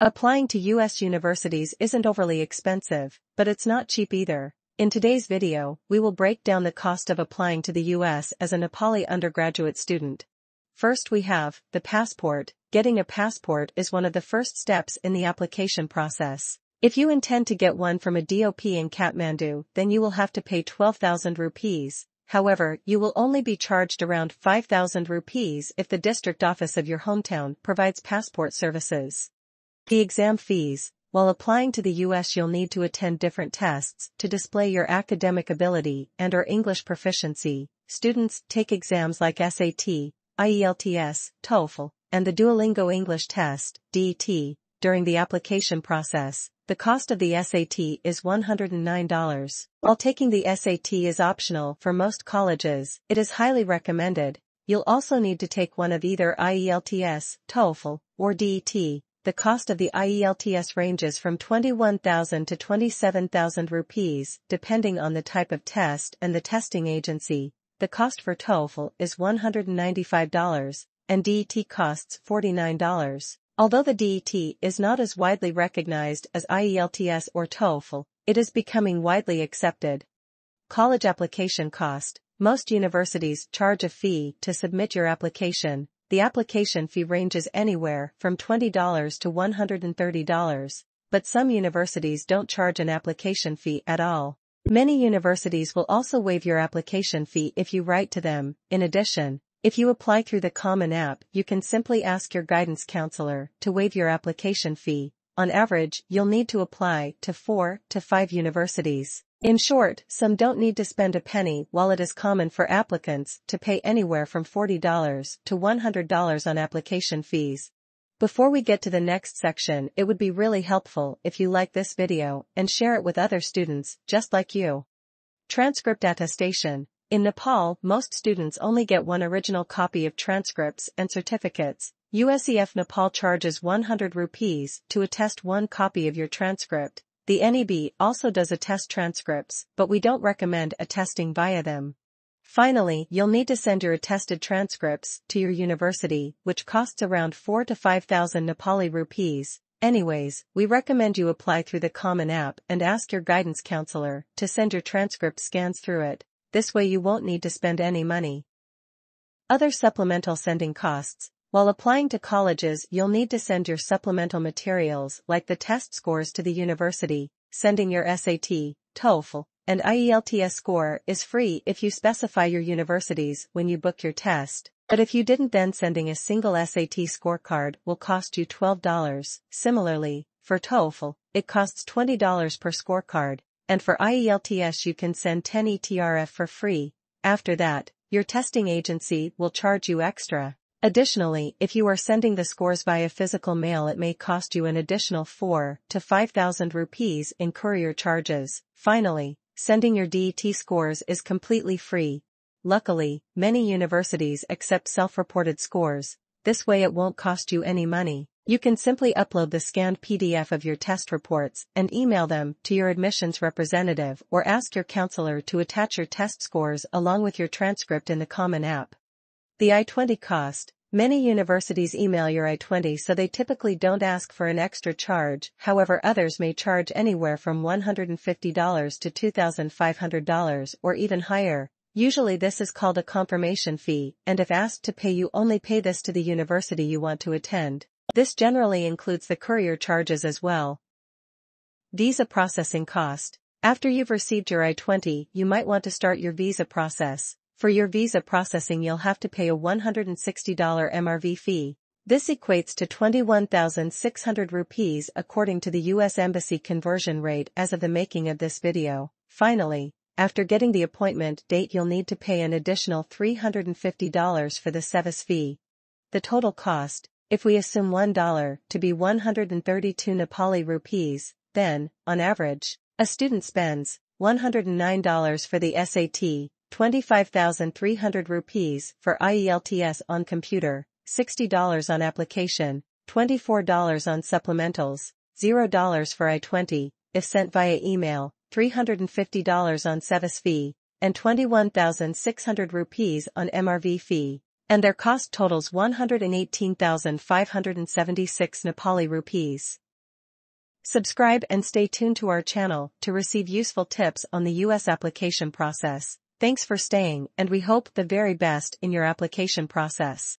Applying to US universities isn't overly expensive, but it's not cheap either. In today's video, we will break down the cost of applying to the US as a Nepali undergraduate student. First we have the passport. Getting a passport is one of the first steps in the application process. If you intend to get one from a DOP in Kathmandu, then you will have to pay 12,000 rupees. However, you will only be charged around 5,000 rupees if the district office of your hometown provides passport services. The exam fees. While applying to the US you'll need to attend different tests to display your academic ability and or English proficiency. Students take exams like SAT, IELTS, TOEFL, and the Duolingo English Test, DET, during the application process. The cost of the SAT is $109. While taking the SAT is optional for most colleges, it is highly recommended. You'll also need to take one of either IELTS, TOEFL, or DET. The cost of the IELTS ranges from 21,000 to 27,000 rupees, depending on the type of test and the testing agency. The cost for TOEFL is $195, and DET costs $49. Although the DET is not as widely recognized as IELTS or TOEFL, it is becoming widely accepted. College application cost. Most universities charge a fee to submit your application, the application fee ranges anywhere from $20 to $130, but some universities don't charge an application fee at all. Many universities will also waive your application fee if you write to them. In addition, if you apply through the Common App, you can simply ask your guidance counselor to waive your application fee. On average, you'll need to apply to 4 to 5 universities. In short, some don't need to spend a penny while it is common for applicants to pay anywhere from $40 to $100 on application fees. Before we get to the next section it would be really helpful if you like this video and share it with other students just like you. Transcript attestation. In Nepal, most students only get one original copy of transcripts and certificates. USEF Nepal charges 100 rupees to attest one copy of your transcript, the NEB also does attest transcripts, but we don't recommend attesting via them. Finally, you'll need to send your attested transcripts to your university, which costs around 4 to 5,000 Nepali rupees. Anyways, we recommend you apply through the Common App and ask your guidance counselor to send your transcript scans through it. This way you won't need to spend any money. Other supplemental sending costs. While applying to colleges you'll need to send your supplemental materials like the test scores to the university, sending your SAT, TOEFL, and IELTS score is free if you specify your universities when you book your test, but if you didn't then sending a single SAT scorecard will cost you $12. Similarly, for TOEFL, it costs $20 per scorecard, and for IELTS you can send 10 ETRF for free. After that, your testing agency will charge you extra. Additionally, if you are sending the scores via physical mail it may cost you an additional 4 to 5,000 rupees in courier charges. Finally, sending your DET scores is completely free. Luckily, many universities accept self-reported scores, this way it won't cost you any money. You can simply upload the scanned PDF of your test reports and email them to your admissions representative or ask your counselor to attach your test scores along with your transcript in the Common App. The I-20 cost. Many universities email your I-20 so they typically don't ask for an extra charge, however others may charge anywhere from $150 to $2,500 or even higher. Usually this is called a confirmation fee, and if asked to pay you only pay this to the university you want to attend. This generally includes the courier charges as well. Visa processing cost. After you've received your I-20, you might want to start your visa process. For your visa processing you'll have to pay a $160 MRV fee. This equates to 21,600 rupees according to the US Embassy conversion rate as of the making of this video. Finally, after getting the appointment date you'll need to pay an additional $350 for the SEVIS fee. The total cost, if we assume $1 to be 132 Nepali rupees, then, on average, a student spends $109 for the SAT, 25,300 rupees for IELTS on computer, $60 on application, $24 on supplementals, $0 for I-20, if sent via email, $350 on SEVIS fee, and 21,600 rupees on MRV fee, and their cost totals 118,576 Nepali rupees. Subscribe and stay tuned to our channel to receive useful tips on the US application process. Thanks for staying and we hope the very best in your application process.